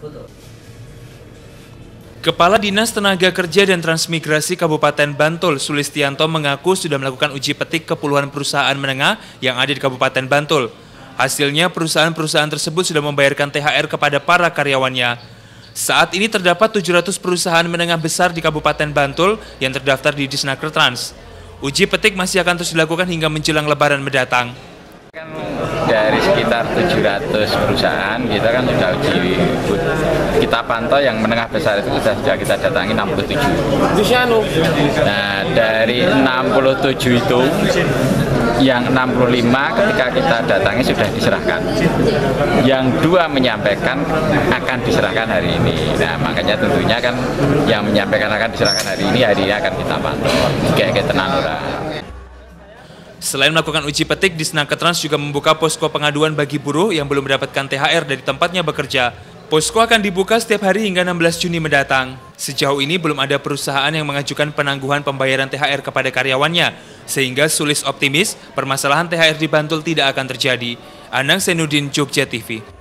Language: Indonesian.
foto. Kepala Dinas Tenaga Kerja dan Transmigrasi Kabupaten Bantul, Sulistianto mengaku sudah melakukan uji petik ke puluhan perusahaan menengah yang ada di Kabupaten Bantul. Hasilnya perusahaan-perusahaan tersebut sudah membayarkan THR kepada para karyawannya. Saat ini terdapat 700 perusahaan menengah besar di Kabupaten Bantul yang terdaftar di Disnaker Trans. Uji petik masih akan terus dilakukan hingga menjelang lebaran mendatang. Dari sekitar 700 perusahaan kita kan sudah uji kita pantau yang menengah besar itu sudah, sudah kita datangi 67 nah dari 67 itu yang 65 ketika kita datangi sudah diserahkan. Yang dua menyampaikan akan diserahkan hari ini. Nah makanya tentunya kan yang menyampaikan akan diserahkan hari ini hari ini akan kita pantau. Kayak tenang Selain melakukan uji petik, Disnaketrans juga membuka posko pengaduan bagi buruh yang belum mendapatkan THR dari tempatnya bekerja. Posko akan dibuka setiap hari hingga 16 Juni mendatang. Sejauh ini belum ada perusahaan yang mengajukan penangguhan pembayaran THR kepada karyawannya, sehingga Sulis optimis permasalahan THR di Bantul tidak akan terjadi. Anang Senudin, Jogja TV.